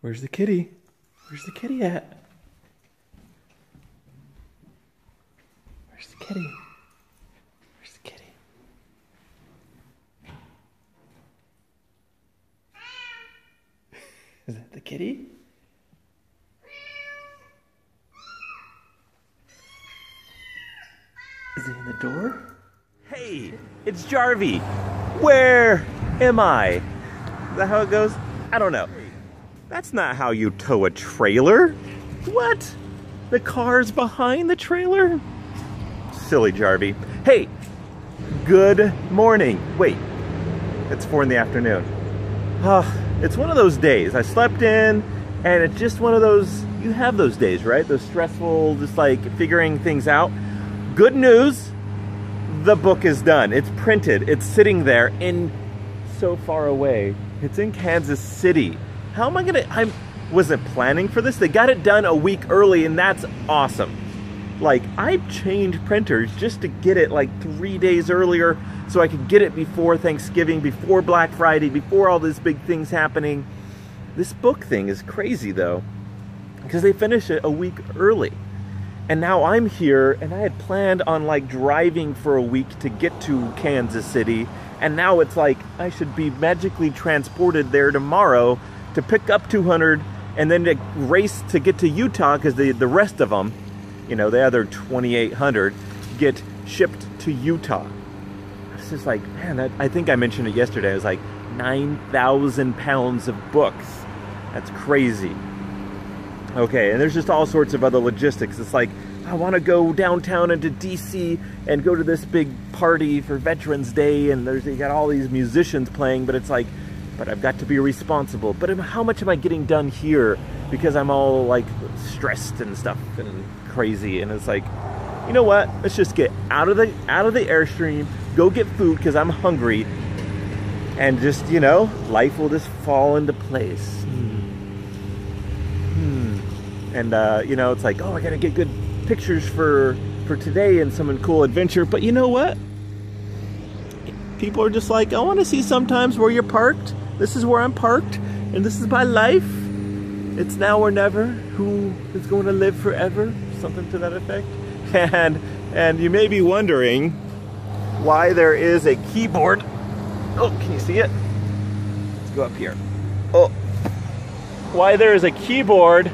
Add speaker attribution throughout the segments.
Speaker 1: Where's the kitty? Where's the kitty at? Where's the kitty? Where's the kitty? Is that the kitty? Is it in the door?
Speaker 2: Hey, it's Jarvie. Where am I? Is that how it goes? I don't know. That's not how you tow a trailer. What? The car's behind the trailer? Silly Jarvie. Hey, good morning. Wait, it's four in the afternoon. Oh, it's one of those days. I slept in, and it's just one of those, you have those days, right? Those stressful, just like figuring things out. Good news, the book is done. It's printed. It's sitting there in so far away. It's in Kansas City. How am I gonna? I wasn't planning for this. They got it done a week early, and that's awesome. Like I changed printers just to get it like three days earlier, so I could get it before Thanksgiving, before Black Friday, before all these big things happening. This book thing is crazy though, because they finish it a week early. And now I'm here, and I had planned on like driving for a week to get to Kansas City, and now it's like I should be magically transported there tomorrow to pick up 200 and then to race to get to Utah because the, the rest of them, you know, the other 2,800 get shipped to Utah. It's just like, man, that, I think I mentioned it yesterday. It was like 9,000 pounds of books. That's crazy. Okay, and there's just all sorts of other logistics. It's like, I want to go downtown into DC and go to this big party for Veterans Day, and there's you got all these musicians playing, but it's like, but I've got to be responsible. But how much am I getting done here because I'm all like stressed and stuff and crazy? And it's like, you know what? Let's just get out of the out of the airstream, go get food because I'm hungry, and just you know, life will just fall into place. Hmm. And uh, you know, it's like, oh, I gotta get good pictures for for today and some cool adventure. But you know what? People are just like, I want to see sometimes where you're parked. This is where I'm parked, and this is my life. It's now or never. Who is going to live forever? Something to that effect. And and you may be wondering why there is a keyboard. Oh, can you see it? Let's go up here. Oh, why there is a keyboard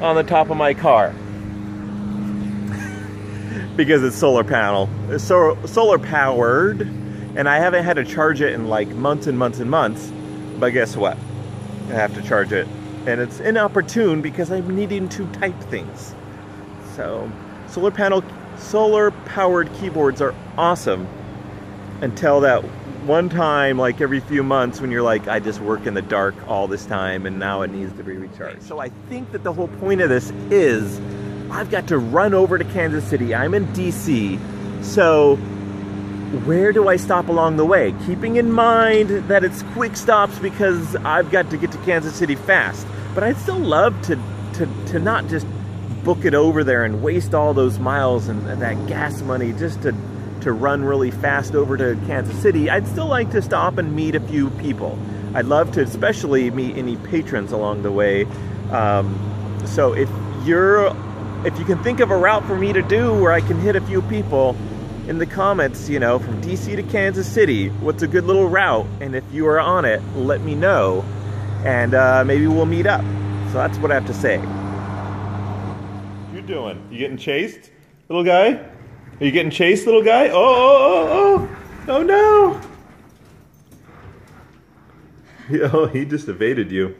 Speaker 2: on the top of my car because it's solar panel it's so, solar powered and I haven't had to charge it in like months and months and months but guess what I have to charge it and it's inopportune because I'm needing to type things so solar panel solar powered keyboards are awesome until that one time like every few months when you're like I just work in the dark all this time and now it needs to be recharged. So I think that the whole point of this is I've got to run over to Kansas City. I'm in DC. So where do I stop along the way? Keeping in mind that it's quick stops because I've got to get to Kansas City fast. But I'd still love to to to not just book it over there and waste all those miles and that gas money just to to run really fast over to Kansas City, I'd still like to stop and meet a few people. I'd love to especially meet any patrons along the way. Um, so if you're, if you can think of a route for me to do where I can hit a few people in the comments, you know, from DC to Kansas City, what's a good little route? And if you are on it, let me know and uh, maybe we'll meet up. So that's what I have to say. You doing? You getting chased, little guy? Are you getting chased, little guy? Oh, oh, oh, oh, oh no! Oh, he just evaded you.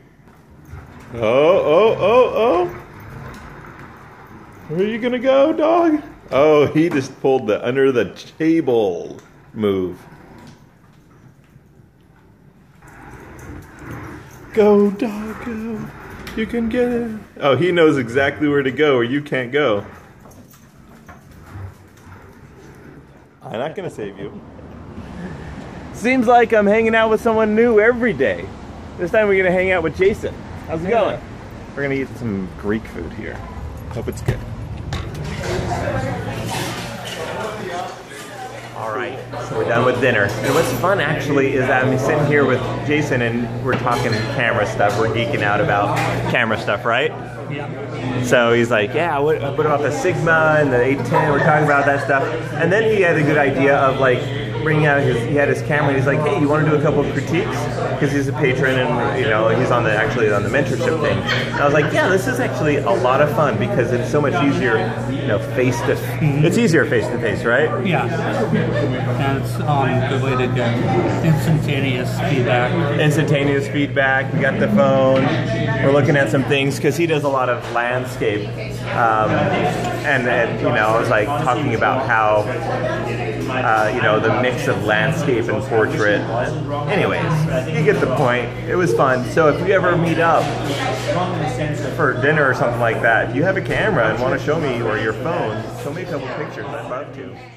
Speaker 2: Oh, oh, oh, oh! Where are you gonna go, dog? Oh, he just pulled the under the table move. Go, dog, go. You can get it. Oh, he knows exactly where to go, or you can't go. I'm not gonna save you. Seems like I'm hanging out with someone new every day. This time we're gonna hang out with Jason. How's it going? We're gonna eat some Greek food here. Hope it's good. All right, so we're done with dinner. And what's fun actually is that I'm sitting here with Jason and we're talking camera stuff. We're geeking out about camera stuff, right?
Speaker 3: Yeah.
Speaker 2: So he's like, yeah, what, what about the Sigma and the 810? We're talking about that stuff. And then he had a good idea of like bringing out his, he had his camera and he's like, hey, you want to do a couple of critiques? Because he's a patron and, you know, he's on the, actually on the mentorship thing. And I was like, yeah, this is actually a lot of fun because it's so much easier, you know, face to face. it's easier face to face, right?
Speaker 3: Yeah. And it's um, good way to get instantaneous feedback.
Speaker 2: instantaneous feedback. We got the phone. We're looking at some things because he does a lot of landscape. Um, and, and, you know, I was like talking about how, uh, you know, the mix of landscape and portrait. Anyways, you get the point. It was fun. So if we ever meet up for dinner or something like that, if you have a camera and want to show me or your phone, show me a couple pictures. I'd love to.